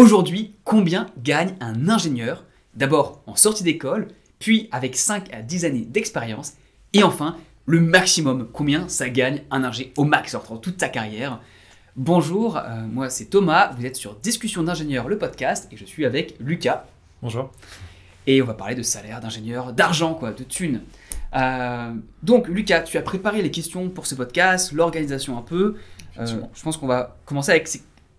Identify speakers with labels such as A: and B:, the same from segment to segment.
A: Aujourd'hui, combien gagne un ingénieur? D'abord en sortie d'école, puis avec 5 à 10 années d'expérience, et enfin le maximum, combien ça gagne un ingé au max entre toute sa carrière. Bonjour, euh, moi c'est Thomas, vous êtes sur Discussion d'ingénieur, le podcast, et je suis avec Lucas.
B: Bonjour.
A: Et on va parler de salaire, d'ingénieur, d'argent, quoi, de thunes. Euh, donc Lucas, tu as préparé les questions pour ce podcast, l'organisation un peu. Euh, je pense qu'on va commencer avec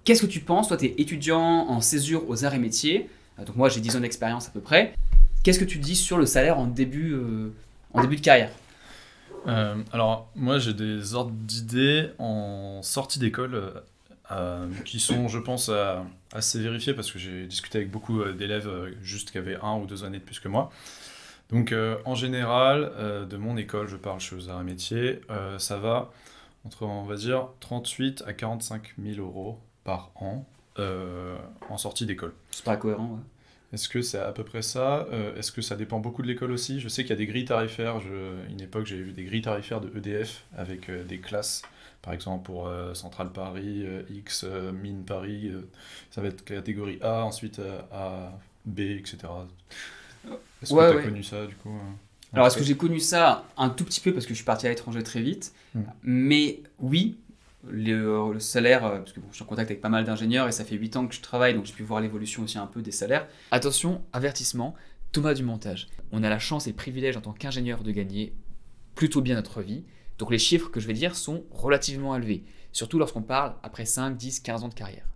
A: qu'est-ce que tu penses Toi, tu es étudiant en césure aux arts et métiers. donc moi, j'ai 10 ans d'expérience à peu près. Qu'est-ce que tu dis sur le salaire en début, en début de carrière?
B: Euh, alors, moi, j'ai des ordres d'idées en sortie d'école euh, euh, qui sont, je pense, assez vérifiés parce que j'ai discuté avec beaucoup d'élèves juste qui avaient un ou deux années de plus que moi. Donc, en général, de mon école, je parle chez aux arts et métiers, ça va entre, on va dire, 38 à 45 000 euros par an en sortie d'école.
A: C'est pas cohérent, ouais.
B: Est-ce que c'est à peu près ça euh, Est-ce que ça dépend beaucoup de l'école aussi? Je sais qu'il y a des grilles tarifaires. Je, une époque, j'ai vu des grilles tarifaires de EDF avec euh, des classes. Par exemple, pour euh, Centrale Paris, X, Mine Paris, ça va être catégorie A, ensuite A, B, etc. Est-ce que tu as connu ça du coup
A: alors, est-ce que j'ai connu ça un tout petit peu parce que je suis parti à l'étranger très vite? Hmm. Mais oui, le, salaire, euh, parce que je suis en contact avec pas mal d'ingénieurs et ça fait 8 ans que je travaille, donc j'ai pu voir l'évolution aussi un peu des salaires. Attention, avertissement, Thomas du montage. On a la chance et le privilège en tant qu'ingénieur de gagner plutôt bien notre vie. Donc les chiffres que je vais dire sont relativement élevés, surtout lorsqu'on parle après 5, 10, 15 ans de carrière.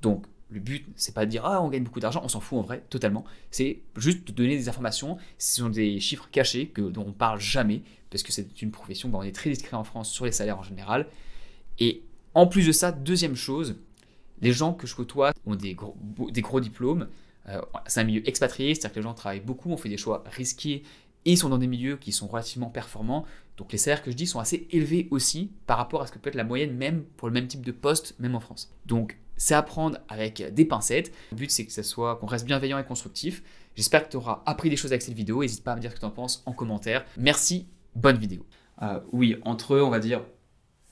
A: Donc le but, c'est pas de dire ah on gagne beaucoup d'argent, on s'en fout en vrai, totalement. C'est juste de donner des informations. Ce sont des chiffres cachés que, dont on parle jamais parce que c'est une profession. on est très discret en France sur les salaires en général. Et en plus de ça, deuxième chose, les gens que je côtoie ont des gros, diplômes. Euh, c'est un milieu expatrié, c'est-à-dire que les gens travaillent beaucoup, on fait des choix risqués et sont dans des milieux qui sont relativement performants. Donc les salaires que je dis sont assez élevés aussi par rapport à ce que peut être la moyenne même pour le même type de poste, même en France. Donc c'est à prendre avec des pincettes. Le but c'est que ça soit qu'on reste bienveillant et constructif. J'espère que tu auras appris des choses avec cette vidéo. N'hésite pas à me dire ce que tu en penses en commentaire. Merci, bonne vidéo. Euh, oui, entre eux, on va dire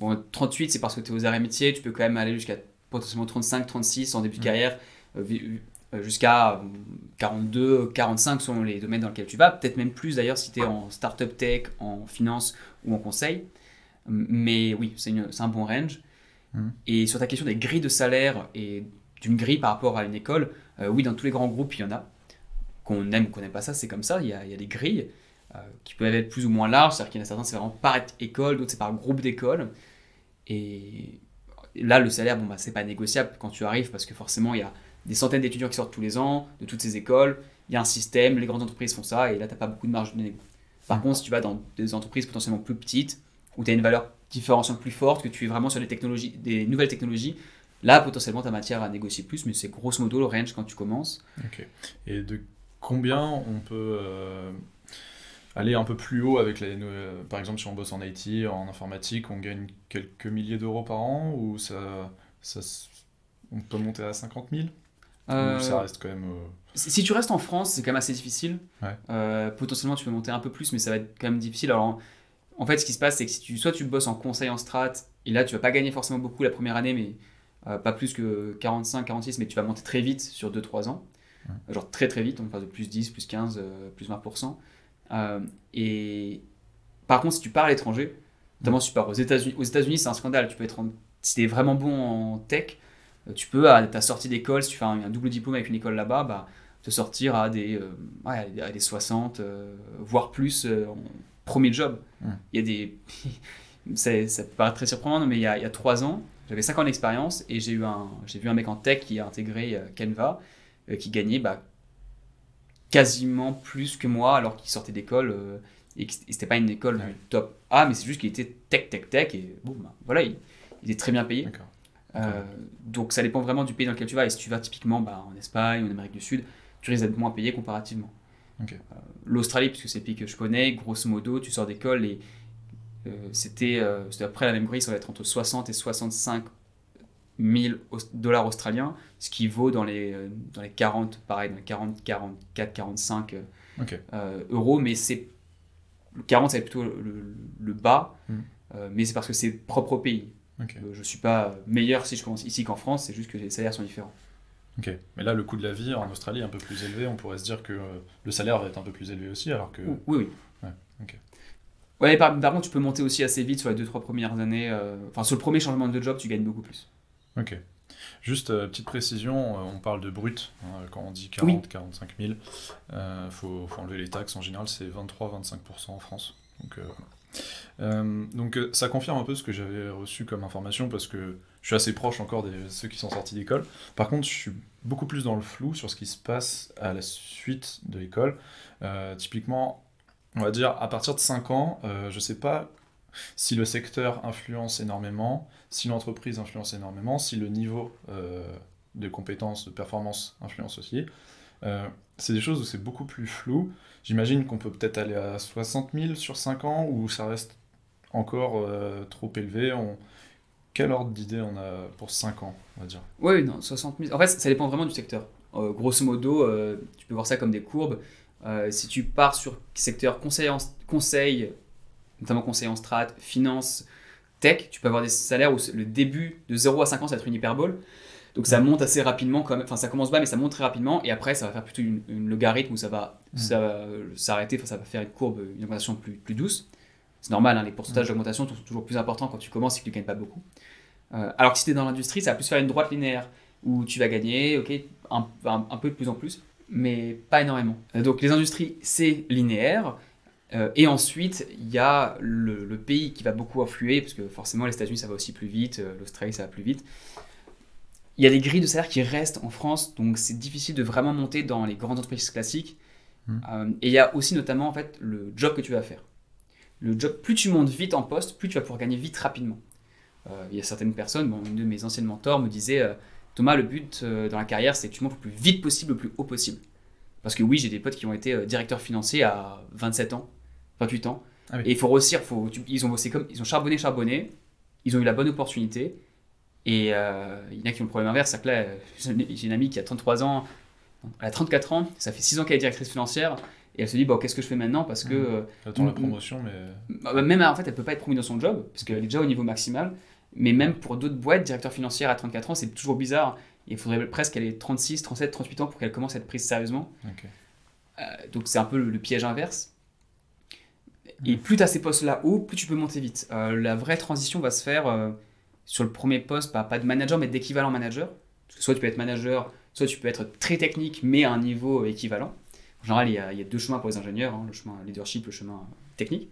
A: Bon, 38, c'est parce que tu es aux arts et métiers, tu peux quand même aller jusqu'à potentiellement 35, 36 en début de mm. carrière, euh, euh, jusqu'à 42, euh, 45 selon les domaines dans lesquels tu vas, peut-être même plus d'ailleurs si tu es en startup tech, en finance ou en conseil. Mais oui, c'est un bon range. Et sur ta question des grilles de salaire et d'une grille par rapport à une école, oui, dans tous les grands groupes, il y en a. Qu'on aime ou qu'on n'aime pas ça, c'est comme ça, il y, a, il y a des grilles. qui peuvent être plus ou moins larges, c'est-à-dire qu'il y en a certains, c'est vraiment par école, d'autres, c'est par groupe d'école. Et là, le salaire, bon, bah, c'est pas négociable quand tu arrives parce que forcément, il y a des centaines d'étudiants qui sortent tous les ans de toutes ces écoles. Il y a un système, les grandes entreprises font ça et là, tu n'as pas beaucoup de marge de négo. Par contre, si tu vas dans des entreprises potentiellement plus petites où tu as une valeur différenciante plus forte, que tu es vraiment sur des, technologies, des nouvelles technologies, là, potentiellement, tu as matière à négocier plus, mais c'est grosso modo le range quand tu commences.
B: Ok. Et de combien on peut. Euh, aller un peu plus haut avec les. Euh, par exemple, si on bosse en IT, en informatique, on gagne quelques milliers d'euros par an ou ça, ça, on peut monter à 50 000 Ou euh, ça reste quand même. Euh,
A: si tu restes en France, c'est quand même assez difficile. potentiellement, tu peux monter un peu plus, mais ça va être quand même difficile. Alors, en, fait, ce qui se passe, c'est que si tu, soit tu bosses en conseil en strat, et là, tu vas pas gagner forcément beaucoup la première année, mais pas plus que 45, 46, mais tu vas monter très vite sur 2-3 ans. Genre très très vite, on passe de plus 10, plus 15, plus 20%. Euh, et par contre, si tu pars à l'étranger, notamment si tu pars aux États-Unis, aux États-Unis, c'est un scandale. Tu peux être, si tu es vraiment bon en tech, euh, tu peux à ta sortie d'école, si tu fais un, double diplôme avec une école là-bas, bah, te sortir à des, euh, à des 60, voire plus en premier job. Il y a des. ça peut paraître très surprenant, mais il y a, il y a 3 ans, j'avais 5 ans d'expérience et j'ai, eu un, j'ai vu un mec en tech qui a intégré Canva qui gagnait bah, quasiment plus que moi alors qu'il sortait d'école euh, et que c'était pas une école du top A mais c'est juste qu'il était tech tech tech et bon bah, voilà il, est très bien payé. Euh, donc ça dépend vraiment du pays dans lequel tu vas et si tu vas typiquement bah, en Espagne ou en Amérique du Sud tu risques d'être moins payé comparativement. Euh, l'Australie puisque c'est le pays que je connais grosso modo tu sors d'école et c'était après la même grille ça va être entre 60 et 65 1000 dollars australiens, ce qui vaut dans les, euh, dans les 40, pareil, dans les 40, 44, 45 euros, mais c'est 40 c'est plutôt le, bas, hmm. euh, mais c'est parce que c'est propre au pays. Euh, je ne suis pas meilleur si je commence ici qu'en France, c'est juste que les salaires sont différents.
B: Ok, mais là, le coût de la vie en Australie est un peu plus élevé. On pourrait se dire que le salaire va être un peu plus élevé aussi, alors que.
A: Oui, oui.
B: Ouais, ok.
A: Ouais, par, par contre, tu peux monter aussi assez vite sur les 2-3 premières années. euh, Enfin, sur le premier changement de job, tu gagnes beaucoup plus.
B: Ok. Juste euh, petite précision, euh, on parle de brut. hein, quand on dit 40, 45 000, il faut, faut enlever les taxes. En général, c'est 23-25% en France. Donc, euh, donc ça confirme un peu ce que j'avais reçu comme information parce que je suis assez proche encore de ceux qui sont sortis d'école. Par contre, je suis beaucoup plus dans le flou sur ce qui se passe à la suite de l'école. Typiquement, on va dire à partir de 5 ans, je sais pas si le secteur influence énormément, si l'entreprise influence énormément, si le niveau euh, de compétences, de performance influence aussi. Euh, c'est des choses où c'est beaucoup plus flou. J'imagine qu'on peut peut-être aller à 60 000 sur 5 ans ou ça reste encore euh, trop élevé. On... Quel ordre d'idée on a pour 5 ans, on va dire?
A: Oui, non, 60 000. En fait, ça dépend vraiment du secteur. Grosso modo, tu peux voir ça comme des courbes. Si tu pars sur secteur conseil, notamment conseil en strat, finance, tech, tu peux avoir des salaires où le début de 0 à 5 ans, ça va être une hyperbole. Donc ça monte assez rapidement quand même. Enfin, ça commence bas, mais ça monte très rapidement. Et après, ça va faire plutôt une, une logarithme où ça va, ça va s'arrêter. Enfin, ça va faire une courbe, une augmentation plus, plus douce. C'est normal, hein, les pourcentages d'augmentation sont toujours plus importants quand tu commences et que tu ne gagnes pas beaucoup. Euh, alors que si tu es dans l'industrie, ça va plus faire une droite linéaire où tu vas gagner, ok, un, un- un peu de plus en plus, mais pas énormément. Euh, donc les industries, c'est linéaire. Euh, et ensuite, il y a le, le pays qui va beaucoup influer, parce que forcément les États-Unis ça va aussi plus vite, euh, l'Australie ça va plus vite. Il y a des grilles de salaire qui restent en France, donc c'est difficile de vraiment monter dans les grandes entreprises classiques.
B: Mm.
A: Euh, et il y a aussi notamment en fait le job que tu vas faire. Le job, plus tu montes vite en poste, plus tu vas pouvoir gagner vite rapidement. Euh, il y a certaines personnes, bon, une de mes anciennes mentors me disait euh, Thomas, le but dans la carrière, c'est que tu montes le plus vite possible, le plus haut possible. Parce que oui, j'ai des potes qui ont été directeurs financiers à 27 ans, 28 ans.
B: Ah oui.
A: Et il faut réussir, faut, tu- ils ont bossé comme, ils ont charbonné, charbonné, ils ont eu la bonne opportunité. Et euh, il y en a qui ont le problème inverse, c'est que là, euh, j'ai une amie qui a 33 ans, elle a 34 ans, ça fait 6 ans qu'elle est directrice financière, et elle se dit, bon, qu'est-ce que je fais maintenant? Parce que
B: Mhm.
A: euh,
B: la promotion, mais.
A: bah, Même en fait, elle peut pas être promue dans son job, parce qu'elle est déjà au niveau maximal. Mais même pour d'autres boîtes, directeur financier à 34 ans, c'est toujours bizarre. Il faudrait presque qu'elle ait 36, 37, 38 ans pour qu'elle commence à être prise sérieusement. Euh, donc c'est un peu le, le piège inverse. Et plus tu as ces postes là haut, plus tu peux monter vite. Euh, la vraie transition va se faire euh, sur le premier poste, bah, pas de manager, mais d'équivalent manager. Parce que soit tu peux être manager, soit tu peux être très technique, mais à un niveau équivalent. En général, il y a, il y a deux chemins pour les ingénieurs, hein, le chemin leadership, le chemin technique.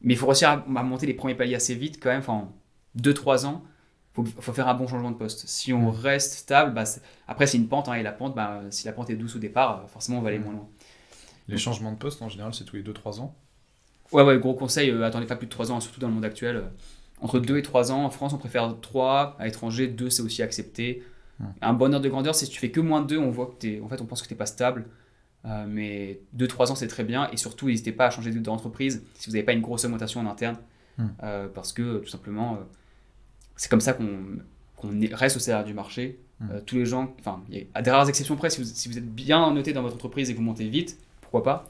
A: Mais il faut réussir à, à monter les premiers paliers assez vite quand même, enfin, en 2-3 ans. Il faut, faut faire un bon changement de poste. Si on reste stable, bah, après c'est une pente, hein, et la pente, bah, si la pente est douce au départ, euh, forcément on va aller moins loin.
B: Les changements de poste, en général, c'est tous les 2-3 ans.
A: Ouais, ouais, gros conseil, euh, attendez pas plus de 3 ans, surtout dans le monde actuel. euh, entre 2 et 3 ans, en France, on préfère 3, à l'étranger, 2, c'est aussi accepté. Un bon ordre de grandeur, c'est si tu fais que moins de 2, on voit que t'es, en fait, on pense que tu n'es pas stable. Euh, mais 2-3 ans, c'est très bien. Et surtout, n'hésitez pas à changer de- d'entreprise si vous n'avez pas une grosse augmentation en interne.
B: Hmm.
A: Euh, parce que, tout simplement, euh, c'est comme ça qu'on, qu'on est- reste au salaire du marché.
B: Hmm.
A: Tous les gens, enfin, à des rares exceptions près, si vous, si vous êtes bien noté dans votre entreprise et que vous montez vite, pourquoi pas.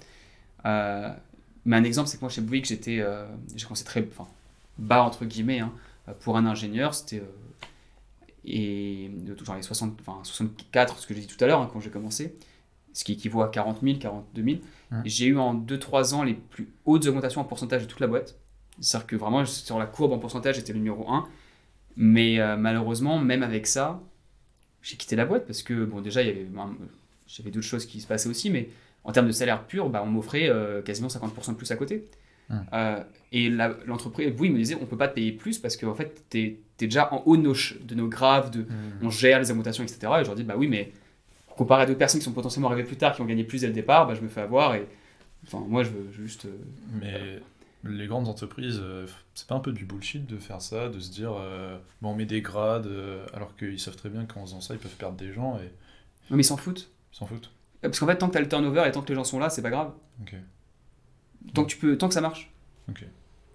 A: Mais un exemple, c'est que moi chez Bouygues, j'étais, euh, j'ai commencé très enfin, bas entre guillemets hein, pour un ingénieur. C'était euh, et de genre les 60, enfin, 64, ce que j'ai dit tout à l'heure hein, quand j'ai commencé, ce qui équivaut à 40 000, 42 000.
B: Ouais.
A: Et J'ai eu en 2-3 ans les plus hautes augmentations en pourcentage de toute la boîte. C'est-à-dire que vraiment sur la courbe en pourcentage, j'étais le numéro 1. Mais euh, malheureusement, même avec ça, j'ai quitté la boîte parce que bon déjà il y avait un- j'avais d'autres choses qui se passaient aussi, mais en termes de salaire pur, bah, on m'offrait euh, quasiment 50% de plus à côté.
B: Hmm.
A: Euh, et l'entreprise, oui, me disait, on peut pas te payer plus parce qu'en fait, tu es, déjà en haut de nos, de nos graves, de, on gère les augmentations, etc. Et je leur dis, bah oui, mais comparé à d'autres personnes qui sont potentiellement arrivées plus tard, qui ont gagné plus dès le départ, bah, je me fais avoir. Et enfin, moi, je veux juste. euh,
B: Mais les grandes entreprises, c'est pas un peu du bullshit de faire ça, de se dire, bon, on met des grades, alors qu'ils savent très bien qu'en faisant ça, ils peuvent perdre des gens et
A: Non, mais ils s'en foutent.
B: ils s'en foutent.
A: Parce qu'en fait, tant que tu as le turnover et tant que les gens sont là, c'est pas grave. Tant que, tu peux, tant que ça marche.
B: Ok.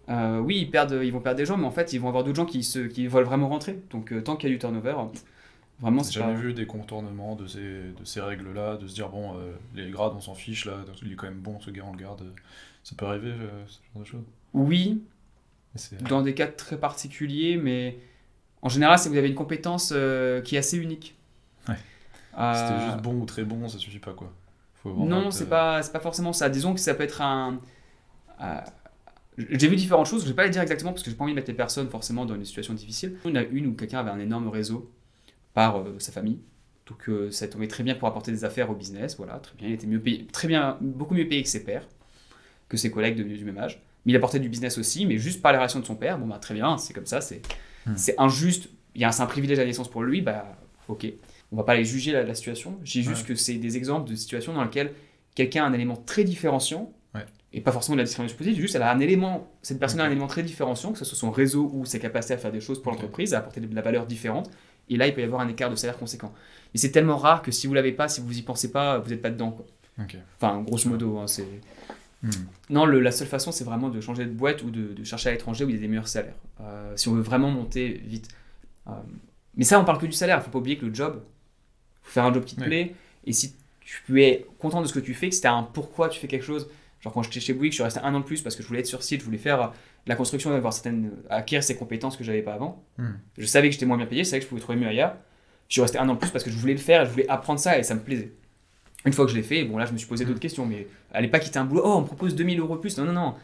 A: Euh, oui, ils, perdent, ils vont perdre des gens, mais en fait, ils vont avoir d'autres gens qui, se, qui veulent vraiment rentrer. Donc, euh, tant qu'il y a du turnover, vraiment,
B: J'ai
A: c'est
B: jamais
A: pas...
B: vu des contournements de ces, de ces règles-là, de se dire, bon, euh, les grades, on s'en fiche, là, il est quand même bon, ce gars, on le garde. Ça peut arriver, euh, ce genre de choses?
A: Oui, dans des cas très particuliers, mais en général, c'est que vous avez une compétence qui est assez unique.
B: Ouais. C'était juste bon ou très bon, ça suffit pas quoi.
A: non, c'est pas, pas forcément ça. Disons que ça peut être un. J'ai vu différentes choses, je vais pas les dire exactement parce que j'ai pas envie de mettre les personnes forcément dans une situation difficile. On a une où quelqu'un avait un énorme réseau par sa famille, donc ça tombait très bien pour apporter des affaires au business, voilà, très bien, il était mieux payé, très bien, beaucoup mieux payé que ses pères, que ses collègues de, du même âge. Mais il apportait du business aussi, mais juste par les relations de son père, bon bah très bien, c'est comme ça, c'est hmm. c'est injuste, il y a un, un privilège à la naissance pour lui, bah ok. On va pas aller juger la, situation, j'ai juste que c'est des exemples de situations dans lesquelles quelqu'un a un élément très différenciant, et pas forcément de la discrimination positive, juste elle a un élément, cette personne a un élément très différenciant, que ce soit son réseau ou ses capacités à faire des choses pour l'entreprise, à apporter de la valeur différente, et là il peut y avoir un écart de salaire conséquent. Mais c'est tellement rare que si vous l'avez pas, si vous y pensez pas, vous n'êtes pas dedans. Quoi. Enfin, grosso modo, hein, c'est. Hmm. Non, le, la seule façon, c'est vraiment de changer de boîte ou de, chercher à l'étranger où il y a des meilleurs salaires. Euh, si on veut vraiment monter vite. Euh, mais ça, on parle que du salaire. Il faut pas oublier que le job, faut faire un job qui te plaît. Et si tu es content de ce que tu fais, que c'était un pourquoi tu fais quelque chose. Genre quand j'étais chez Bouygues, je suis resté un an de plus parce que je voulais être sur site, je voulais faire la construction, avoir certaines, acquérir ces compétences que j'avais pas avant. Hmm. Je savais que j'étais moins bien payé, je savais que je pouvais trouver mieux ailleurs. Je suis resté un an de plus parce que je voulais le faire, je voulais apprendre ça et ça me plaisait. Une fois que je l'ai fait, bon là je me suis posé d'autres questions, mais allez pas quitter un boulot, oh on me propose 2000 euros plus, non non non,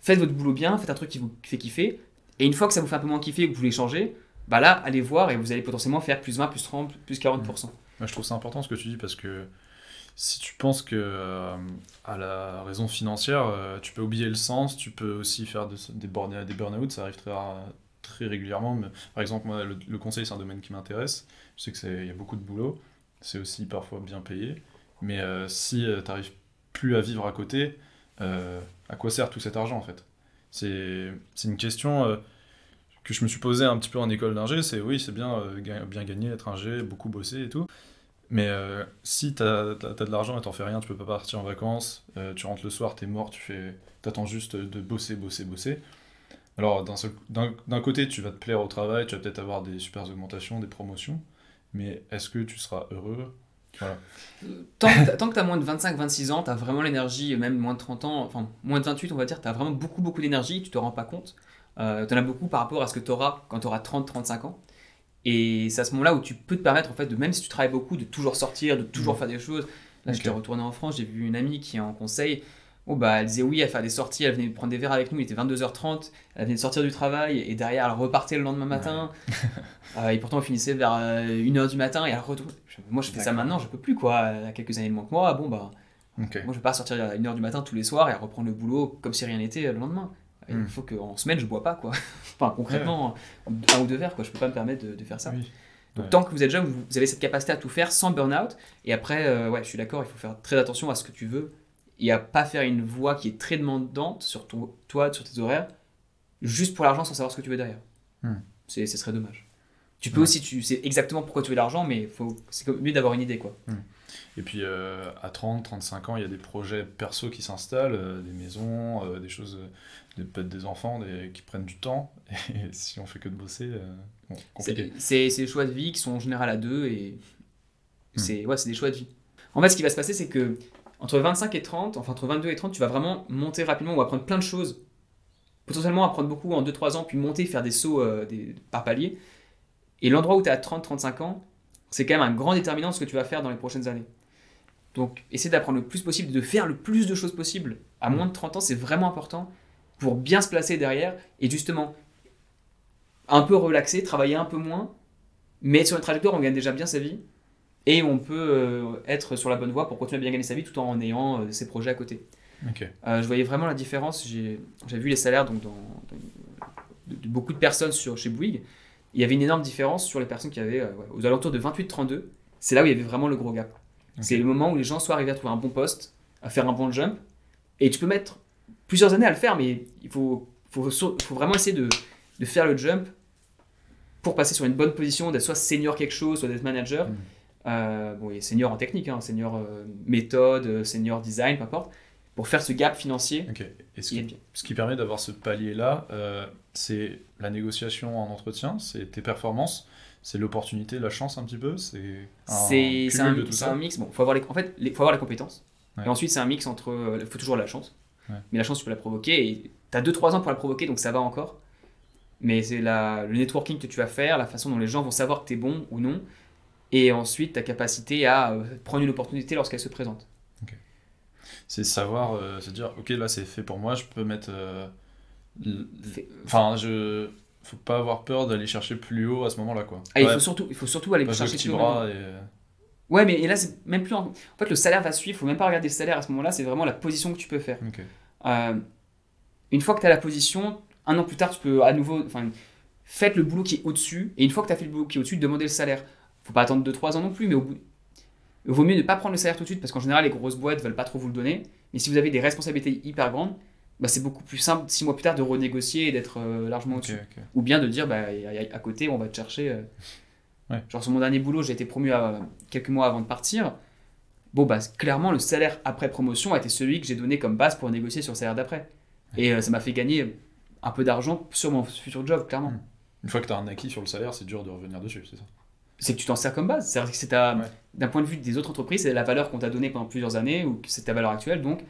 A: faites votre boulot bien, faites un truc qui vous fait kiffer, et une fois que ça vous fait un peu moins kiffer et que vous voulez changer, bah là allez voir et vous allez potentiellement faire plus 20, plus 30, plus 40%.
B: je trouve ça important ce que tu dis parce que si tu penses que euh, à la raison financière, euh, tu peux oublier le sens, tu peux aussi faire des, des burn-out, ça arrive très, très régulièrement. Mais, par exemple, moi, le, conseil, c'est un domaine qui m'intéresse. Je sais qu'il y a beaucoup de boulot, c'est aussi parfois bien payé. Mais euh, si tu n'arrives plus à vivre à côté, à quoi sert tout cet argent en fait? C'est une question que je me suis posée un petit peu en école d'ingé. C'est oui, c'est bien, bien gagner, être ingé, beaucoup bosser et tout. Mais euh, si tu as, de l'argent et t'en fais rien, tu peux pas partir en vacances, euh, tu rentres le soir, tu es mort, tu fais, attends juste de bosser, bosser, bosser. Alors d'un côté, tu vas te plaire au travail, tu vas peut-être avoir des super augmentations, des promotions, mais est-ce que tu seras heureux voilà.
A: Tant, que tu as moins de 25-26 ans, tu as vraiment l'énergie, même moins de 30 ans, enfin moins de 28 on va dire, tu as vraiment beaucoup beaucoup d'énergie, tu te rends pas compte. Euh, tu en as beaucoup par rapport à ce que tu auras quand tu auras 30-35 ans. Et c'est à ce moment-là où tu peux te permettre, en fait, de même si tu travailles beaucoup, de toujours sortir, de toujours mm. faire des choses. Là, je j'étais retourné en France, j'ai vu une amie qui est en conseil. Oh, bah, elle disait oui à faire des sorties, elle venait prendre des verres avec nous, il était 22h30, elle venait de sortir du travail et derrière elle repartait le lendemain matin. Euh, et pourtant, on finissait vers 1h euh, du matin et elle retourne. Moi, je fais ça maintenant, je peux plus quoi. À quelques années de moins que moi, bon, bah, moi, je vais pas sortir à 1h du matin tous les soirs et reprendre le boulot comme si rien n'était le lendemain. Il hmm. faut qu'en semaine, je bois pas, quoi. enfin, concrètement, un ou deux verres, quoi. Je peux pas me permettre de, faire ça. Donc, tant que vous êtes jeune, vous avez cette capacité à tout faire sans burn-out. Et après, euh, ouais, je suis d'accord, il faut faire très attention à ce que tu veux et à pas faire une voie qui est très demandante sur toi, sur tes horaires, juste pour l'argent sans savoir ce que tu veux derrière. Hmm. Ce serait dommage. Tu peux aussi, tu sais exactement pourquoi tu veux l'argent, mais c'est mieux d'avoir une idée, quoi. Hmm.
B: Et puis euh, à 30, 35 ans, il y a des projets perso qui s'installent, euh, des maisons, euh, des choses, peut-être des enfants qui prennent du temps. Et si on fait que de bosser, bon, compliqué.
A: C'est des choix de vie qui sont en général à deux et hmm. c'est ouais, des choix de vie. En fait, ce qui va se passer, c'est que entre 25 et 30, enfin entre 22 et 30, tu vas vraiment monter rapidement ou apprendre plein de choses. Potentiellement apprendre beaucoup en 2-3 ans, puis monter, faire des sauts des, par palier. Et l'endroit où tu es à 30-35 ans, c'est quand même un grand déterminant de ce que tu vas faire dans les prochaines années. Donc, essayer d'apprendre le plus possible, de faire le plus de choses possible à moins de 30 ans, c'est vraiment important pour bien se placer derrière et justement un peu relaxer, travailler un peu moins, mais sur une trajectoire, on gagne déjà bien sa vie et on peut euh, être sur la bonne voie pour continuer à bien gagner sa vie tout en ayant euh, ses projets à côté. Euh, je voyais vraiment la différence. J'ai vu les salaires donc, dans, de, beaucoup de personnes sur, chez Bouygues. Il y avait une énorme différence sur les personnes qui avaient aux alentours de 28-32. C'est là où il y avait vraiment le gros gap. C'est le moment où les gens sont arrivés à trouver un bon poste, à faire un bon jump. Et tu peux mettre plusieurs années à le faire, mais il faut, faut, faut vraiment essayer de, de, faire le jump pour passer sur une bonne position, d'être soit senior quelque chose, soit d'être manager. Mm. Euh, bon, et senior en technique, hein, senior euh, méthode, senior design, peu importe, pour faire ce gap financier.
B: Et ce, qui, ce, qui, permet d'avoir ce palier-là, euh, c'est la négociation en entretien, c'est tes performances c'est l'opportunité, la chance un petit peu C'est
A: un, un, mix. Bon, faut avoir les, en fait, il faut avoir les compétences. Et ensuite, c'est un mix entre. Il faut toujours la chance. Mais la chance, tu peux la provoquer. Et tu as 2-3 ans pour la provoquer, donc ça va encore. Mais c'est le networking que tu vas faire, la façon dont les gens vont savoir que tu es bon ou non. Et ensuite ta capacité à euh, prendre une opportunité lorsqu'elle se présente.
B: C'est savoir, euh, se dire, ok, là c'est fait pour moi, je peux mettre. euh, l- Enfin, je. Faut pas avoir peur d'aller chercher plus haut à ce moment-là, quoi.
A: Ah, il,
B: Ouais,
A: faut surtout, il faut surtout aller chercher plus haut.
B: et.
A: Ouais, mais et là, c'est même plus. En... en fait, le salaire va suivre, faut même pas regarder le salaire à ce moment-là, c'est vraiment la position que tu peux faire. Euh, une fois que tu as la position, un an plus tard, tu peux à nouveau. Enfin, faites le boulot qui est au-dessus, et une fois que tu as fait le boulot qui est au-dessus, demandez le salaire. Faut pas attendre 2-3 ans non plus, mais au bout. Il vaut mieux ne pas prendre le salaire tout de suite, parce qu'en général, les grosses boîtes veulent pas trop vous le donner. Mais si vous avez des responsabilités hyper grandes, bah, c'est beaucoup plus simple, 6 mois plus tard, de renégocier et d'être euh, largement au-dessus. Ou bien de dire, bah, à côté, on va te chercher. euh.
B: Ouais.
A: Genre, sur mon dernier boulot, j'ai été promu à, quelques mois avant de partir. Bon, bah, clairement, le salaire après promotion a été celui que j'ai donné comme base pour négocier sur le salaire d'après. Et euh, ça m'a fait gagner un peu d'argent sur mon futur job, clairement.
B: Mm. Une fois que tu as un acquis sur le salaire, c'est dur de revenir dessus, c'est ça?
A: C'est que tu t'en sers comme base. C'est-à-dire que c'est ta-
B: Ouais.
A: d'un point de vue des autres entreprises, c'est la valeur qu'on t'a donnée pendant plusieurs années ou que c'est ta valeur actuelle, donc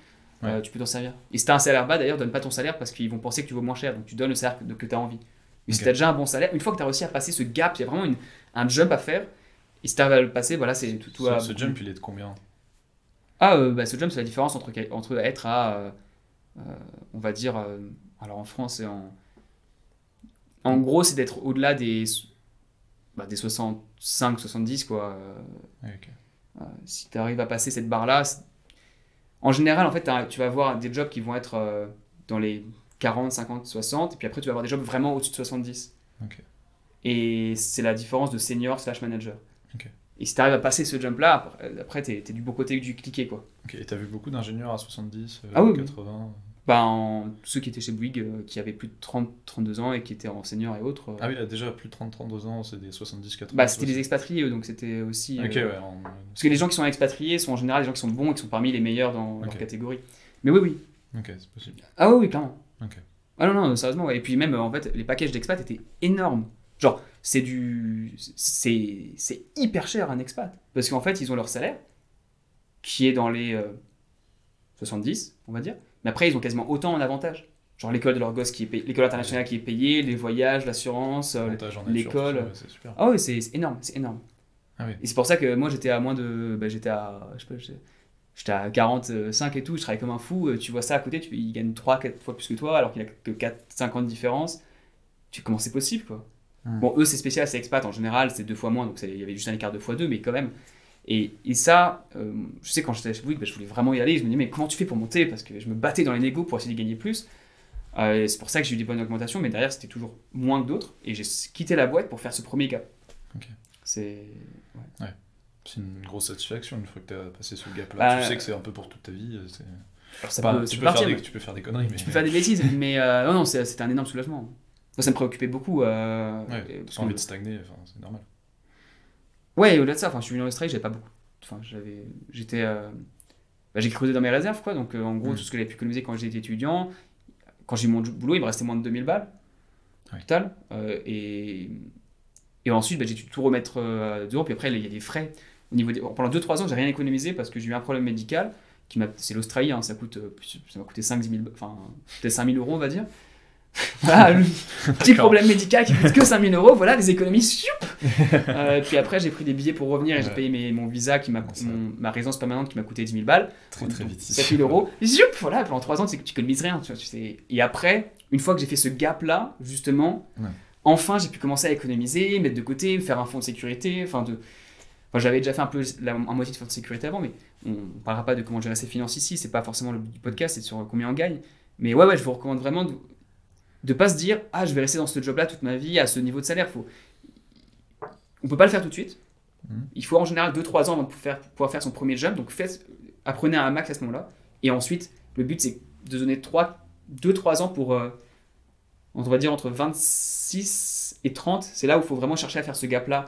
A: euh, tu peux t'en servir. Et si t'as un salaire bas, d'ailleurs, donne pas ton salaire parce qu'ils vont penser que tu vaux moins cher, donc tu donnes le salaire que, que tu as envie. Mais si
B: Ok.
A: tu as déjà un bon salaire, une fois que tu as réussi à passer ce gap, il y a vraiment une- un jump à faire. Et si tu arrives à le passer, voilà, c'est tout. tout
B: Ce,
A: à-
B: ce jump, il est de combien?
A: Ah, euh, bah, ce jump, c'est la différence entre, entre être à, euh, on va dire, alors en France et en. En gros, c'est d'être au-delà des, bah, des 65, 70, quoi. euh,
B: Ouais, ok.
A: euh, si tu arrives à passer cette barre-là, en général, en fait, tu vas avoir des jobs qui vont être euh, dans les 40, 50, 60, et puis après, tu vas avoir des jobs vraiment au-dessus de 70.
B: Ok.
A: Et c'est la différence de senior slash manager.
B: Ok.
A: Et si tu arrives à passer ce jump-là, après, après t'es es du bon côté du cliquet, quoi.
B: Et t'as vu beaucoup d'ingénieurs à 70, euh,
A: Ah oui, oui.
B: 80
A: Bah, en- ceux qui étaient chez Bouygues, euh, qui avaient plus de 30, 32 ans et qui étaient en senior et autres, euh,
B: Ah oui, là, déjà plus de 30-32 ans, c'est des 70-80
A: bah, c'était des expatriés, donc c'était aussi...
B: Ok,
A: euh,
B: ouais. en-
A: Parce que les gens qui sont expatriés sont en général des gens qui sont bons et qui sont parmi les meilleurs dans leur
B: Ok.
A: catégorie. Mais oui, oui.
B: Ok, c'est possible.
A: Ah oui, oui, clairement.
B: Ok.
A: Ah non, non, sérieusement. ouais. Et puis même, en fait, les packages d'expat étaient énormes. Genre, c'est du... C'est c'est hyper cher un expat. Parce qu'en fait, ils ont leur salaire, qui est dans les euh, 70, on va dire. Mais après, ils ont quasiment autant en avantage. Genre l'école de leur gosse qui est payée, l'école internationale qui est payée, les voyages, l'assurance. euh, l'école. Ah oui, c'est énorme, c'est énorme.
B: Ah oui.
A: Et c'est pour ça que moi j'étais à moins de. bah, j'étais à. Je sais pas, j'étais- à 45 et tout, je travaillais comme un fou. euh, Tu vois ça à côté, tu, il gagne 3-4 fois plus que toi alors qu'il a que 4-5 ans de différence. Tu comment c'est possible quoi?
B: Hmm.
A: Bon, eux c'est spécial, c'est expat en général, c'est deux fois moins, donc il y avait juste un écart de fois deux, mais quand même. Et, et ça, euh, je sais, quand j'étais chez Bouygues, bah, je voulais vraiment y aller. Je me disais, mais comment tu fais pour monter? Parce que je me battais dans les négos pour essayer de gagner plus. Euh, c'est pour ça que j'ai eu des bonnes augmentations, mais derrière, c'était toujours moins que d'autres. Et j'ai quitté la boîte pour faire ce premier gap. C'est.
B: C'est une grosse satisfaction une fois que tu as passé ce gap-là.
A: Bah,
B: tu sais que c'est un peu pour toute ta vie. euh,
A: Alors, ça peut,
B: tu,
A: ça
B: peux
A: peut partir,
B: faire des,
A: mais-
B: tu peux faire des conneries, mais.
A: Tu peux faire des bêtises, mais euh, non, non, c'était un énorme soulagement. Moi, ça me préoccupait beaucoup. Euh,
B: Ouais, envie de stagner, enfin, c'est normal.
A: Ouais, au-delà de ça, enfin, je suis venu en Australie, j'avais pas beaucoup. Enfin, j'avais, j'étais, euh, bah, j'ai creusé dans mes réserves, quoi. Donc, euh, en gros,
B: Mm.
A: tout ce que j'avais pu économiser quand j'étais étudiant, quand j'ai eu mon boulot, il me restait moins de 2000 balles total. Euh, et, et ensuite, bah, j'ai dû tout remettre dehors. Puis après, il y a des frais. Au niveau des... Pendant 2-3 ans, j'ai rien économisé parce que j'ai eu un problème médical. Qui m'a... C'est l'Australie, hein, ça, coûte, ça m'a coûté 5 000, enfin, peut-être 5 000 euros, on va dire. Voilà, le petit problème médical qui coûte que 5 000 euros, voilà, les économies, Euh, Puis après, j'ai pris des billets pour revenir et j'ai payé mes- mon visa, qui m'a, mon- ma résidence permanente qui m'a coûté 10 000 balles.
B: Très très vite.
A: 7 000 euros. Zioup, voilà, pendant 3 ans, tu sais que tu économises rien. Tu vois, tu sais. Et après, une fois que j'ai fait ce gap-là, justement,
B: Ouais.
A: enfin, j'ai pu commencer à économiser, mettre de côté, faire un fonds de sécurité. Enfin, de... enfin, j'avais déjà fait un peu la, un moitié de fonds de sécurité avant, mais on ne parlera pas de comment gérer ses finances ici. C'est pas forcément le but du podcast, c'est sur combien on gagne. Mais ouais, ouais, je vous recommande vraiment de ne pas se dire Ah, je vais rester dans ce job-là toute ma vie, à ce niveau de salaire. Faut... On peut pas le faire tout de suite.
B: Mhm.
A: Il faut en général 2-3 ans avant de faire, pour pouvoir faire son premier jump. Donc faites, apprenez un max à ce moment-là. Et ensuite, le but c'est de donner 2-3 ans pour, euh, on va dire, entre 26 et 30. C'est là où il faut vraiment chercher à faire ce gap-là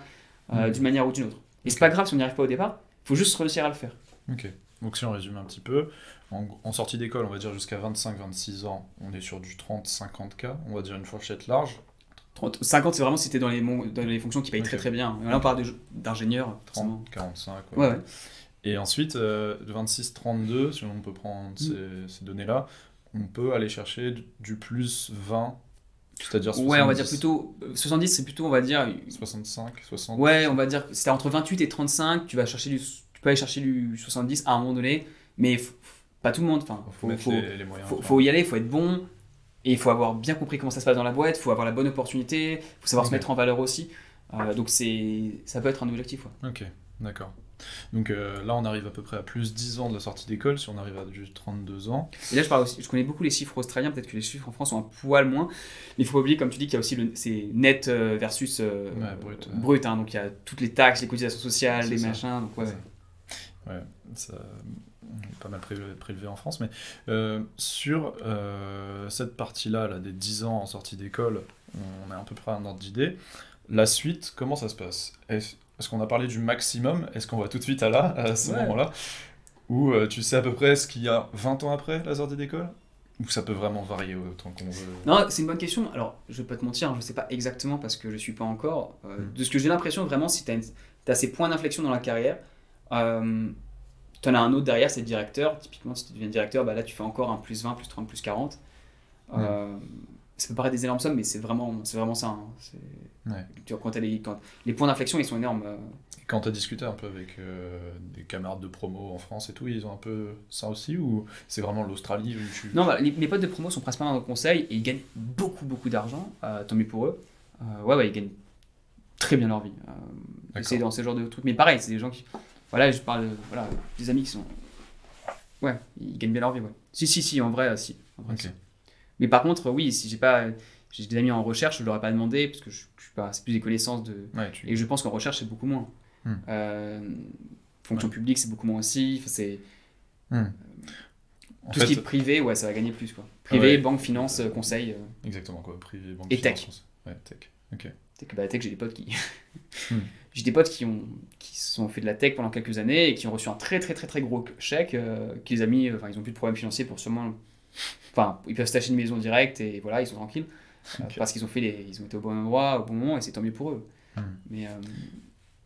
A: euh,
B: Mhm.
A: d'une manière ou d'une autre. Et c'est
B: Ok.
A: pas grave si on n'y arrive pas au départ. Il faut juste réussir à le faire.
B: Ok. Donc si on résume un petit peu, en, en sortie d'école, on va dire jusqu'à 25-26 ans, on est sur du 30-50K, on va dire une fourchette large.
A: 30, 50, c'est vraiment si t'es dans les, dans les fonctions qui payent très très bien. Là, on parle forcément.
B: 30, 45.
A: Ouais, ouais.
B: Et ensuite, euh, de 26-32, si on peut prendre
A: Mm.
B: ces, ces données-là, on peut aller chercher du, plus 20 C'est-à-dire
A: Ouais, on va dire plutôt. 70, c'est plutôt, on va dire.
B: 65, 60.
A: Ouais, on va dire. C'était entre 28 et 35. Tu vas chercher du. Peux aller chercher du 70 à un moment donné. Mais pas tout le monde. Enfin,
B: faut, faut, les, moyens,
A: faut, faut, y aller, faut être bon. Et il faut avoir bien compris comment ça se passe dans la boîte. Il faut avoir la bonne opportunité. Il faut savoir se mettre en valeur aussi. Euh, donc c'est, ça peut être un objectif. Ouais.
B: Ok, d'accord. Donc euh, là, on arrive à peu près à plus 10 ans de la sortie d'école, si on arrive à juste 32 ans.
A: Et là, je, parle aussi, je connais beaucoup les chiffres australiens, peut-être que les chiffres en France sont un poil moins. Mais il faut pas oublier, comme tu dis, qu'il y a aussi le, c'est net euh, versus
B: brut.
A: brut hein. donc il y a toutes les taxes, les cotisations sociales, les machins. Donc ouais.
B: Ouais, ça pas mal prélevé, en France, mais sur cette partie-là, là, des 10 ans en sortie d'école, on a à peu près un ordre d'idée. La suite, comment ça se passe? Est-ce qu'on a parlé du maximum Est-ce qu'on va tout de suite à là, à ce moment-là? Ou euh, tu sais à peu près ce qu'il y a 20 ans après la sortie d'école? Ou ça peut vraiment varier autant qu'on veut?
A: Non, c'est une bonne question. Alors, je vais pas te mentir, je sais pas exactement parce que je suis pas encore. Euh, hmm. De ce que j'ai l'impression, vraiment, si tu as, ces points d'inflexion dans la carrière, euh, tu en as un autre derrière, c'est le directeur. Typiquement, si tu deviens directeur, bah là, tu fais encore un plus 20, plus 30, plus 40. Euh, ça peut paraître des énormes sommes, mais c'est vraiment, c'est vraiment ça. Hein. Tu quand, les, quand, les points d'inflexion, ils sont énormes. Euh.
B: Quand tu as discuté un peu avec euh, des camarades de promo en France et tout, ils ont un peu ça aussi Ou c'est vraiment l'Australie tu...
A: Non, bah, les, mes potes de promo sont principalement dans le conseil et ils gagnent beaucoup, beaucoup d'argent. Euh, tant mieux pour eux. ouais, ouais, ils gagnent très bien leur vie. c'est dans ce genre de trucs. Mais pareil, c'est des gens qui. Voilà, je parle voilà, des amis qui sont. Ouais, ils gagnent bien leur vie, ouais. Si, si, si, en vrai, si. En vrai, mais par contre, oui, si j'ai pas j'ai des amis en recherche, je leur ai pas demandé parce que je, je suis pas, c'est plus des connaissances de. Et je pense qu'en recherche c'est beaucoup moins. Hmm. Euh, fonction publique c'est beaucoup moins aussi. c'est hmm. tout ce qui est privé, ouais, ça va gagner plus quoi. Privé, banque, finance, euh, conseil. Euh.
B: Exactement quoi, privé, banque.
A: Et tech.
B: Ouais, tech. Ok.
A: Tech, bah, tech j'ai des potes qui. Hmm. J'ai des potes qui ont qui sont fait de la tech pendant quelques années et qui ont reçu un très très très très gros chèque qui les a mis, enfin ils ont plus de problèmes financiers pour sûrement Enfin, ils peuvent s'acheter une maison directe et voilà, ils sont tranquilles. Euh, parce qu'ils ont fait les, ils ont été au bon endroit, au bon moment et c'est tant mieux pour eux. Hmm. Mais, euh,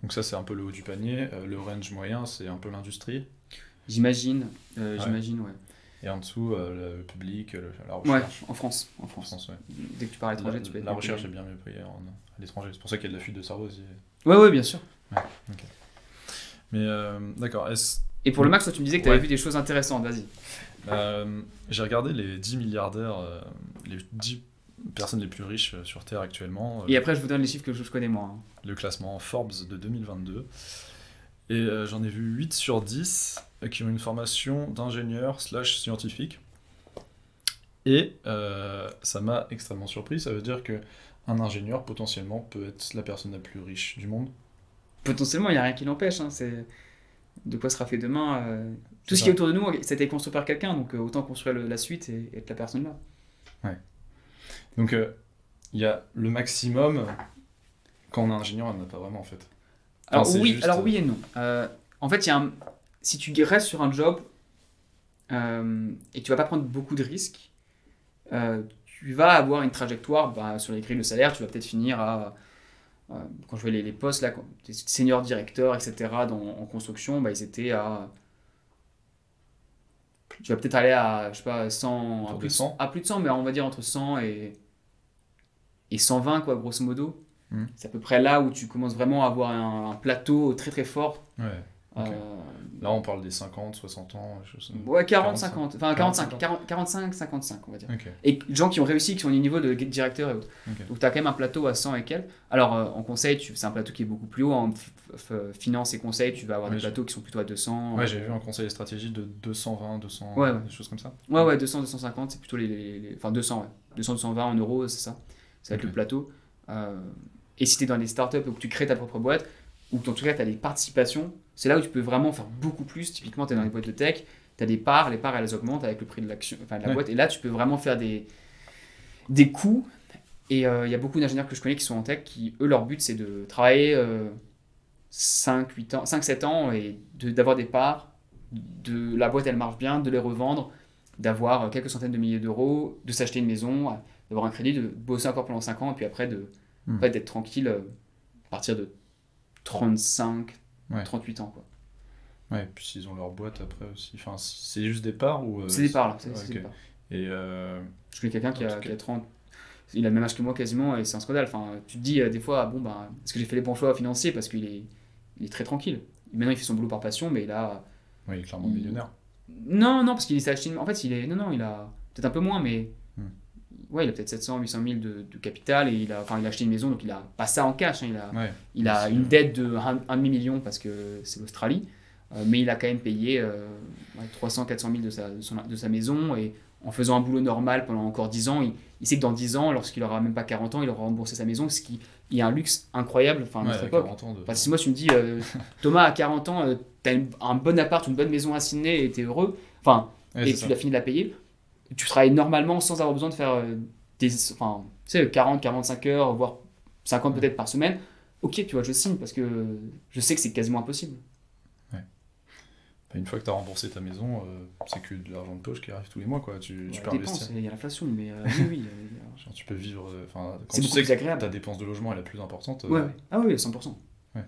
B: Donc ça, c'est un peu le haut du panier. Euh, le range moyen, c'est un peu l'industrie?
A: J'imagine, j'imagine, ouais.
B: Et en dessous, le public, la
A: recherche. Ouais, en France. En France. Dès que tu pars à l'étranger, tu peux
B: être La recherche est bien mieux payée à l'étranger. C'est pour ça qu'il y a de la fuite de cerveau aussi.
A: Ouais, ouais, bien sûr.
B: Mais d'accord.
A: Et pour le max, toi, tu me disais que tu avais vu des choses intéressantes. Vas-y.
B: Euh, j'ai regardé les 10 milliardaires, euh, les 10 personnes les plus riches euh, sur Terre actuellement.
A: Et après, je vous donne les chiffres que je connais moi. Hein.
B: Le classement Forbes de 2022. Et j'en ai vu 8 sur 10 qui ont une formation d'ingénieur slash scientifique. Et ça m'a extrêmement surpris. Ça veut dire que un ingénieur potentiellement peut être la personne la plus riche du monde.
A: Potentiellement, il n'y a rien qui l'empêche. Hein. C'est de quoi sera fait demain tout ce qui est autour de nous, c'était construit par quelqu'un, donc euh, autant construire la suite et, être la personne là.
B: Ouais. Donc euh, il y a le maximum quand on est ingénieur, on n'en a pas vraiment en fait.
A: alors oui, alors oui et non. Euh, en fait, il y a un... si tu restes sur un job et tu vas pas prendre beaucoup de risques, tu vas avoir une trajectoire bah, sur les grilles de salaire, tu vas peut-être finir à quand je vois les, postes là, seniors directeurs, etc. Dans, en construction, bah, ils étaient à tu vas peut-être aller à, je sais pas, 100, à plus, à plus de 100, mais on va dire entre 100 et, et 120, quoi, grosso modo. Hmm. C'est à peu près là où tu commences vraiment à avoir un, un plateau très très fort.
B: Ouais. Euh, Là, on parle des 50, 60 ans.
A: Ouais, 40, 50. Enfin, 45, 45, 55, on va dire. Et gens qui ont réussi, qui sont au niveau de directeur et autres. Donc, tu as quand même un plateau à 100 et quelques. Alors, euh, en conseil, c'est un plateau qui est beaucoup plus haut. En finance et conseil, tu vas avoir des plateaux qui sont plutôt à 200.
B: Ouais, j'ai vu un conseil de stratégie de 220, 200, ouais, des choses comme ça.
A: Ouais, ouais, 200, 250, c'est plutôt les, Enfin, 200, ouais. 200, 220 en euros, c'est ça. Ça va être le plateau. Euh, et si tu es dans les startups ou que tu crées ta propre boîte, ou que en tout cas tu as des participations, c'est là où tu peux vraiment faire beaucoup plus. Typiquement, tu es dans les boîtes de tech, tu as des parts, les parts elles augmentent avec le prix de, l'action, enfin, de la boîte, et là tu peux vraiment faire des, des coûts. Et euh, il y a beaucoup d'ingénieurs que je connais qui sont en tech qui, eux, leur but c'est de travailler 5, 8 ans, 5, 7 ans et d'avoir des parts, de la boîte elle marche bien, de les revendre, d'avoir quelques centaines de milliers d'euros, de s'acheter une maison, d'avoir un crédit, de bosser encore pendant 5 ans et puis après de, hmm. d'être tranquille euh, à partir de 35, 38 ans. Quoi.
B: Ouais, et puis s'ils ont leur boîte après aussi. Enfin, c'est juste des parts ou.
A: Euh, c'est des parts là. C'est, des parts.
B: Et. Euh,
A: Je connais quelqu'un qui, a, qui a 30. il a le même âge que moi quasiment et c'est un scandale. Enfin, tu te dis euh, des fois, bon, bah, est-ce que j'ai fait les bons choix financiers? Parce qu'il est, il est très tranquille. Maintenant, il fait son boulot par passion, mais là.
B: Oui, il est clairement millionnaire.
A: Non, non, parce qu'il s'est acheté. En fait, il est. Non, non, il a peut-être un peu moins, mais. Ouais, il a peut-être 700, 800 000 de, de capital et il a, enfin, il a acheté une maison, donc il a pas ça en cash. hein, il a,
B: Ouais.
A: il a une dette de 1 demi-million parce que c'est l'Australie, euh, mais il a quand même payé euh, ouais, 300, 400 000 de sa, de, son- de sa maison et en faisant un boulot normal pendant encore 10 ans, il, il sait que dans 10 ans, lorsqu'il aura même pas 40 ans, il aura remboursé sa maison, ce qui a un luxe incroyable enfin, à notre époque.
B: 40 ans de-
A: Enfin, si moi tu me dis, euh, Thomas, à 40 ans, euh, t'as une- un bon appart, une bonne maison à Sydney et t'es heureux, enfin,
B: Ouais,
A: et tu l'as fini de la payer, tu travailles normalement sans avoir besoin de faire euh, des, enfin, tu sais, 40, 45 heures, voire 50 peut-être par semaine. Ok, tu vois, je signe parce que je sais que c'est quasiment impossible.
B: Bah, Une fois que tu as remboursé ta maison, euh, c'est que de l'argent de poche qui arrive tous les mois, quoi. Tu, tu
A: Ouais,
B: peux
A: dépenses,
B: investir.
A: il y a l'inflation, mais euh, oui, oui. euh,
B: Genre, tu peux vivre. euh, Enfin, quand
A: C'est
B: tu sais que ta dépense de logement est la plus importante. euh,
A: Ouais. Ah oui, 100%.
B: Ouais.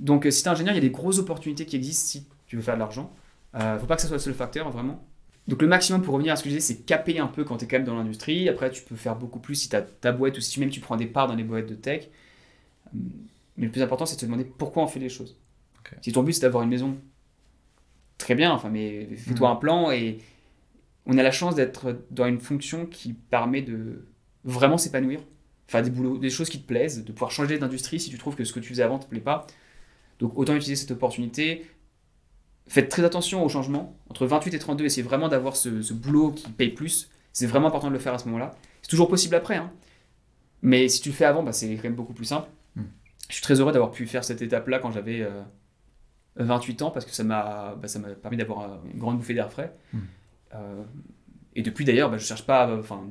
A: Donc, euh, si t'es ingénieur, il y a des grosses opportunités qui existent si tu veux faire de l'argent. Euh, faut pas que ça soit le seul facteur, vraiment. Donc, le maximum pour revenir à ce que je disais, c'est caper un peu quand t'es quand même dans l'industrie. Après, tu peux faire beaucoup plus si t'as ta boîte ou si même tu prends des parts dans les boîtes de tech. Euh, Mais le plus important, c'est de te demander pourquoi on fait les choses. Si ton but, c'est d'avoir une maison, très bien, enfin, mais fais-toi
B: Mhm.
A: un plan et on a la chance d'être dans une fonction qui permet de vraiment s'épanouir faire des boulots, des choses qui te plaisent, de pouvoir changer d'industrie si tu trouves que ce que tu faisais avant te plaît pas. Donc autant utiliser cette opportunité. Faites très attention au changement. Entre 28 et 32, essayez vraiment d'avoir ce, ce boulot qui paye plus. C'est vraiment important de le faire à ce moment-là. C'est toujours possible après. hein. Mais si tu le fais avant, bah, c'est quand même beaucoup plus simple.
B: Hmm.
A: Je suis très heureux d'avoir pu faire cette étape-là quand j'avais euh, 28 ans parce que ça m'a bah, permis d'avoir euh, une grande bouffée d'air frais.
B: Hmm.
A: Euh, et depuis d'ailleurs, bah, je cherche pas. à- Enfin,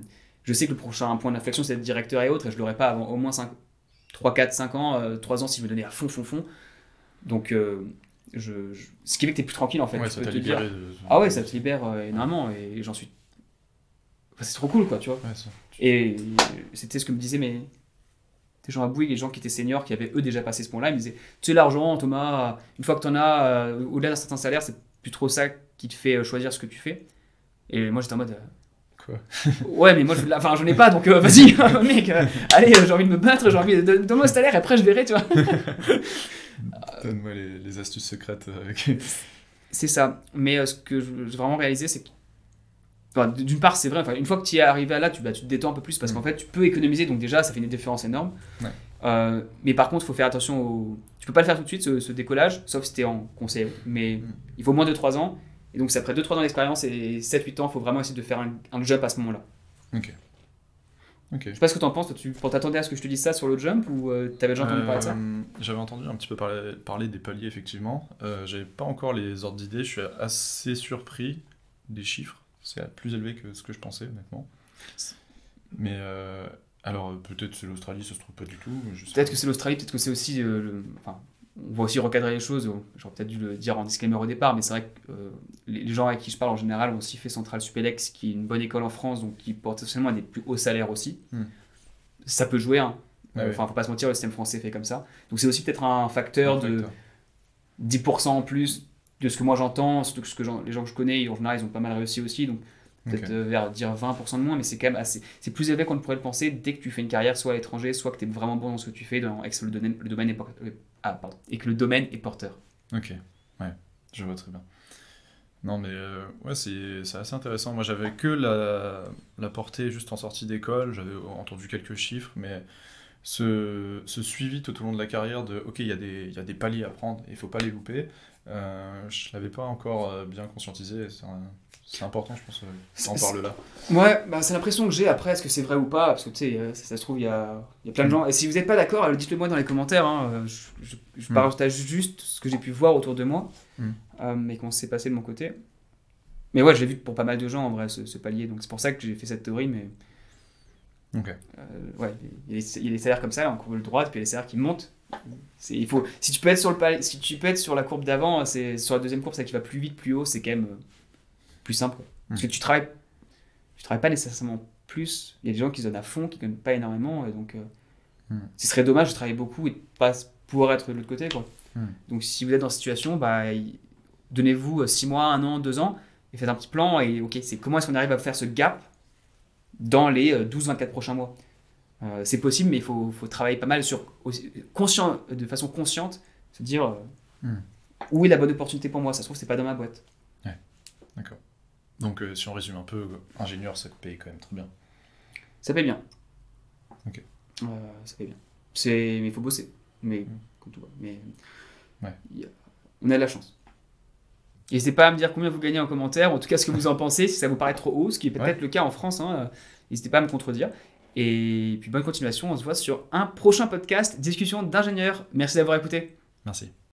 A: je sais que le prochain point d'inflexion c'est d'être directeur et autres, et je l'aurai pas avant au moins 5, 3, 4, 5 ans, euh, 3 ans si je me donnais à fond, fond, fond. Donc, euh, je, je- ce qui fait que tu es plus tranquille en fait.
B: Ouais,
A: tu
B: ça
A: peux te dire.
B: libéré de.
A: Ah ouais, ça te libère euh, énormément et j'en suis. Enfin, c'est trop cool quoi, tu vois.
B: Ouais, ça.
A: Et c'était ce que me disaient mes des gens à Bouygues, les gens qui étaient seniors, qui avaient eux déjà passé ce point-là. Ils me disaient Tu sais, l'argent, Thomas, une fois que tu en as, euh, au-delà d'un certain salaire, c'est plus trop ça qui te fait euh, choisir ce que tu fais. Et moi j'étais en mode. euh,
B: Quoi?
A: Ouais, mais moi, je, enfin, j'en ai pas, donc euh, vas-y, mec, allez, j'ai envie de me battre, j'ai envie de. de- Donne-moi ce salaire, et après je verrai, tu vois.
B: Donne-moi les, les astuces secrètes. euh,
A: C'est ça. Mais euh, ce que j'ai vraiment réalisé, c'est que. enfin, D'une part, c'est vrai, enfin, une fois que tu es arrivé à là, tu, bah, tu te détends un peu plus parce
B: Mm.
A: qu'en fait, tu peux économiser, donc déjà, ça fait une différence énorme.
B: Ouais.
A: Euh, mais par contre, il faut faire attention au. Tu peux pas le faire tout de suite, ce, ce décollage, sauf si tu es en conseil. Mais
B: Mm.
A: il faut moins de 3 ans. Et donc, c'est après 2-3 ans d'expérience et 7-8 ans, il faut vraiment essayer de faire un, un jump à ce moment-là.
B: Ok. Ok.
A: Je sais pas ce que tu en penses, toi, tu t'attendais à ce que je te dise ça sur le jump ou tu t'avais déjà entendu parler de ça
B: Euh, J'avais entendu un petit peu parler, parler des paliers, effectivement. Euh, J'avais pas encore les ordres d'idées. Je suis assez surpris des chiffres. C'est plus élevé que ce que je pensais, honnêtement. Mais euh, alors, peut-être c'est l'Australie, ça se trouve pas du tout.
A: Peut-être que c'est l'Australie, peut-être que c'est aussi. euh, le- enfin, on va aussi recadrer les choses. J'aurais peut-être dû le dire en disclaimer au départ, mais c'est vrai que euh, les gens avec qui je parle en général ont aussi fait Centrale Supélec, qui est une bonne école en France, donc qui potentiellement a des plus hauts salaires aussi.
B: Hmm.
A: Ça peut jouer, hein.
B: Ouais.
A: Enfin, faut pas se mentir, le système français fait comme ça. Donc c'est aussi peut-être un facteur de
B: Facteur.
A: 10% en plus de ce que moi j'entends, surtout que ce que les gens que je connais, en général, ils ont pas mal réussi aussi, donc peut-être euh, vers dire 20% de moins, mais c'est quand même assez. C'est plus élevé qu'on ne pourrait le penser dès que tu fais une carrière soit à l'étranger, soit que tu es vraiment bon dans ce que tu fais, dans, le domaine, le domaine ah, pardon, et que le domaine est porteur.
B: Ok, ouais, je vois très bien. Non, mais euh, ouais, c'est assez intéressant. Moi, j'avais que la, portée juste en sortie d'école, j'avais entendu quelques chiffres, mais ce, suivi tout au long de la carrière de OK, il y, a des- paliers à prendre et il faut pas les louper, euh, je l'avais pas encore euh, bien conscientisé. C'est important, je pense, euh, d'en
A: C'est-
B: parler là.
A: Ouais, bah, c'est l'impression que j'ai après, est-ce que c'est vrai ou pas Parce que tu sais, euh, ça, ça se trouve, il y a, y a plein de gens. Et si vous n'êtes pas d'accord, euh, dites-le moi dans les commentaires. hein, euh, Je, je, je
B: Mm.
A: partage juste ce que j'ai pu voir autour de moi
B: Mm.
A: euh, et comment s'est passé de mon côté. Mais ouais, j'ai vu pour pas mal de gens en vrai ce, ce palier, donc c'est pour ça que j'ai fait cette théorie. Mais
B: Ok.
A: euh, ouais, il y, y a les salaires comme ça, en courbe droite, puis il y a les salaires qui montent. Il faut, si tu peux être sur le palier- si tu peux être sur la courbe d'avant, c'est sur la deuxième courbe, ça qui va plus vite, plus haut, c'est quand même euh, plus simple. Parce que tu travailles, tu travailles pas nécessairement plus. Il y a des gens qui donnent à fond, qui gagnent pas énormément, et donc euh,
B: Mm.
A: ce serait dommage de travailler beaucoup et de pas pouvoir être de l'autre côté, quoi.
B: Mm.
A: Donc si vous êtes dans cette situation, bah, donnez-vous 6 mois, 1 an, 2 ans, et faites un petit plan, et ok, c'est comment est-ce qu'on arrive à faire ce gap dans les 12-24 prochains mois? c'est possible, mais il faut, faut, travailler pas mal sur, conscient, de façon consciente, se dire où est la bonne opportunité pour moi? Ça se trouve, c'est pas dans ma boîte.
B: Ouais. D'accord. Donc, si on résume un peu, ingénieur, ça paye quand même très bien.
A: Ça paye bien. Ok. ça paye bien. Mais il faut bosser. Mais, hmm. comme tout Mais on a de la chance. N'hésitez pas à me dire combien vous gagnez en commentaire, en tout cas ce que vous en pensez, si ça vous paraît trop haut, ce qui est peut-être le cas en France. Hein, N'hésitez pas à me contredire. Et puis bonne continuation, on se voit sur un prochain podcast, discussion d'ingénieurs. Merci d'avoir écouté.
B: Merci.